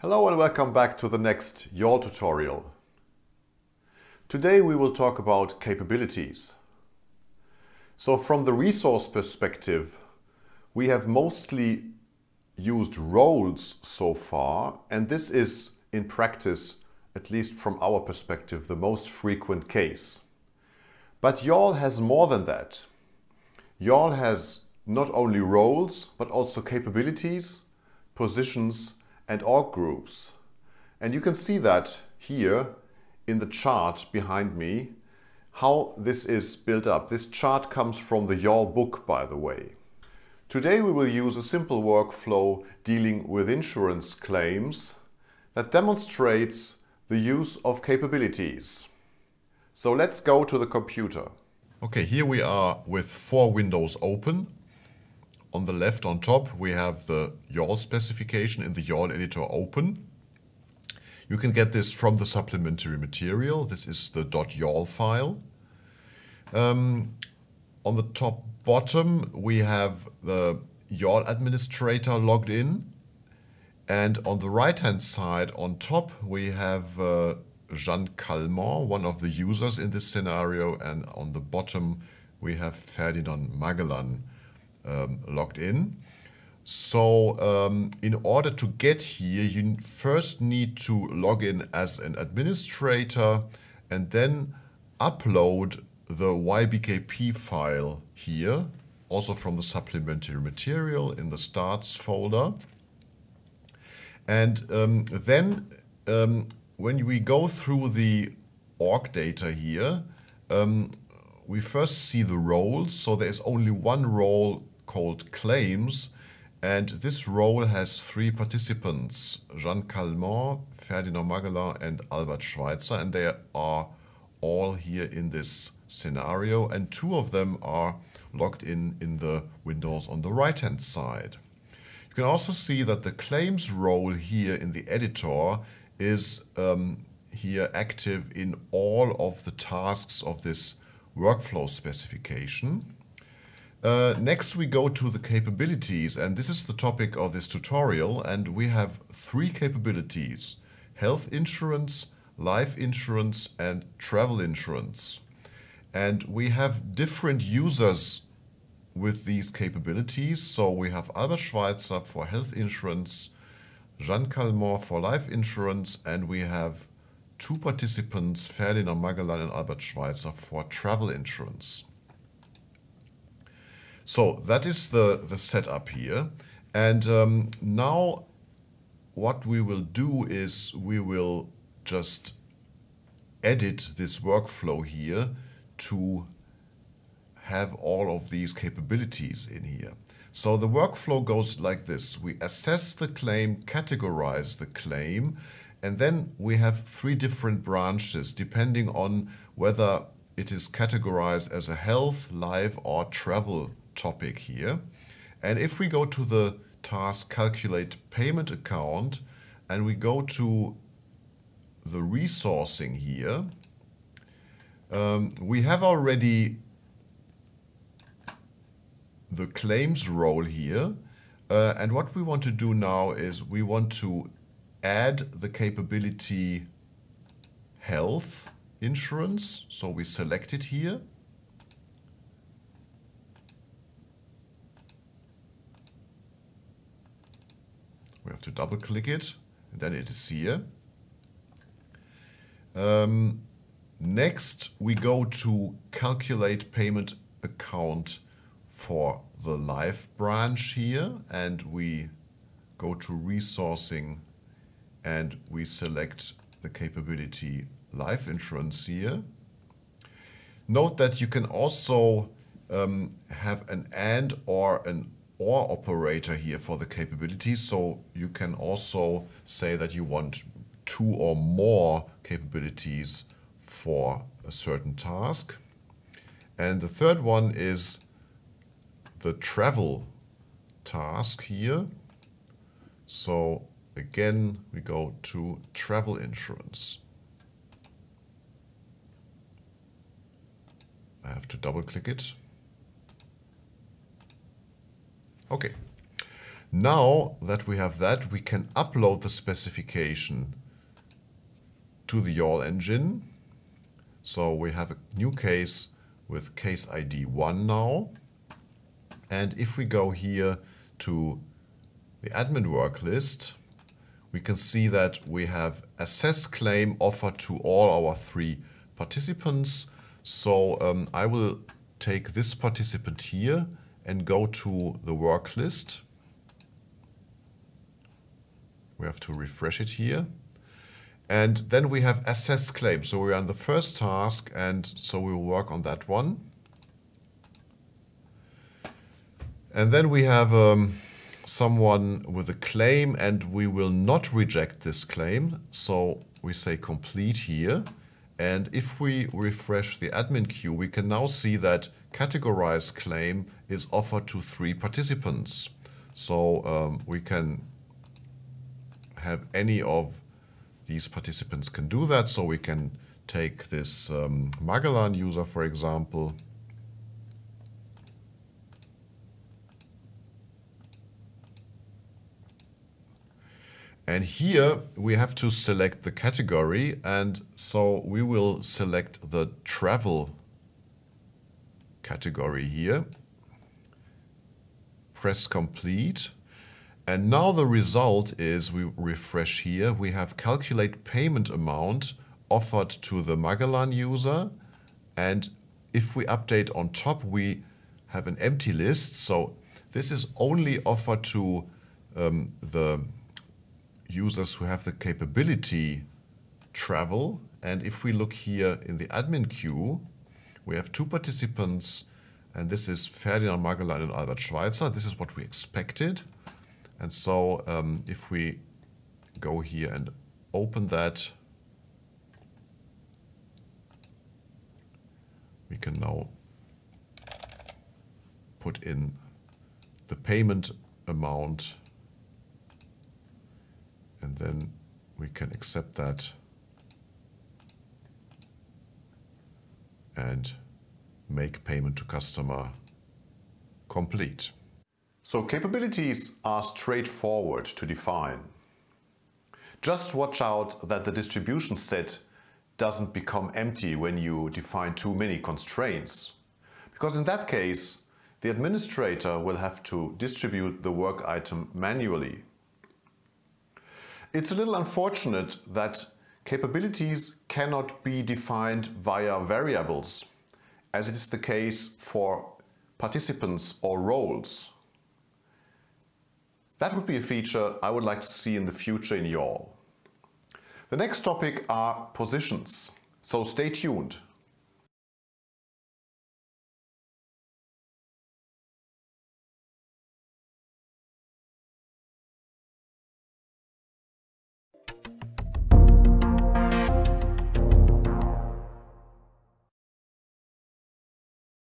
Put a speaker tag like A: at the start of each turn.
A: Hello and welcome back to the next YAWL tutorial. Today we will talk about capabilities. So from the resource perspective, we have mostly used roles so far, and this is in practice, at least from our perspective, the most frequent case. But YAWL has more than that. YAWL has not only roles, but also capabilities, positions, and org groups. And you can see that here in the chart behind me, how this is built up. This chart comes from the YAWL book, by the way. Today we will use a simple workflow dealing with insurance claims that demonstrates the use of capabilities. So let's go to the computer.
B: Okay, here we are with four windows open. On the left on top we have the YAWL specification in the YAWL editor open. You can get this from the supplementary material. This is the .yawl file. Um, on the top bottom we have the YAWL administrator logged in. And on the right hand side on top we have uh, Jeanne Calment, one of the users in this scenario. And on the bottom we have Ferdinand Magellan um, logged in. So um, in order to get here, you first need to log in as an administrator and then upload the YBKP file here, also from the supplementary material in the starts folder. And um, then um, when we go through the org data here, um, we first see the roles. So there's only one role called claims and this role has three participants, Jeanne Calment, Ferdinand Magellan and Albert Schweitzer, and they are all here in this scenario, and two of them are logged in in the windows on the right-hand side. You can also see that the claims role here in the editor is um, here active in all of the tasks of this workflow specification. Uh, next we go to the capabilities and this is the topic of this tutorial and we have three capabilities health insurance, life insurance and travel insurance and we have different users with these capabilities so we have Albert Schweitzer for health insurance, Jeanne Calment for life insurance and we have two participants Ferdinand Magellan and Albert Schweitzer for travel insurance. So that is the, the setup here. And um, now what we will do is we will just edit this workflow here to have all of these capabilities in here. So the workflow goes like this. We assess the claim, categorize the claim, and then we have three different branches depending on whether it is categorized as a health, life, or travel topic here. And if we go to the task calculate payment account and we go to the resourcing here, um, we have already the claims role here. Uh, and what we want to do now is we want to add the capability health insurance. So we select it here. Have to double click it and then it is here. Um, next we go to calculate payment account for the life branch here and we go to resourcing and we select the capability life insurance here. Note that you can also um, have an AND or an OR operator here for the capabilities. So you can also say that you want two or more capabilities for a certain task. And the third one is the travel task here. So again, we go to travel insurance. I have to double click it. Okay. Now that we have that, we can upload the specification to the YAWL engine. So we have a new case with case ID 1 now. And if we go here to the admin work list, we can see that we have assess claim offered to all our three participants. So um, I will take this participant here and go to the work list. We have to refresh it here. And then we have assess claim. So we're on the first task and so we will work on that one. And then we have um, someone with a claim and we will not reject this claim. So we say complete here. And if we refresh the admin queue, we can now see that categorize claim is offered to three participants. So um, we can have any of these participants can do that. So we can take this um, Magellan user, for example, And here we have to select the category and so we will select the travel category here. Press complete. And now the result is we refresh here. We have calculate payment amount offered to the Magellan user. And if we update on top, we have an empty list. So this is only offered to um, the users who have the capability travel. And if we look here in the admin queue, we have two participants, and this is Ferdinand Magellan and Albert Schweitzer. This is what we expected. And so um, if we go here and open that, we can now put in the payment amount and then we can accept that and make payment to customer complete.
A: So capabilities are straightforward to define. Just watch out that the distribution set doesn't become empty when you define too many constraints. Because in that case, the administrator will have to distribute the work item manually it's a little unfortunate that capabilities cannot be defined via variables, as it is the case for participants or roles. That would be a feature I would like to see in the future in YAWL. The next topic are positions, so stay tuned.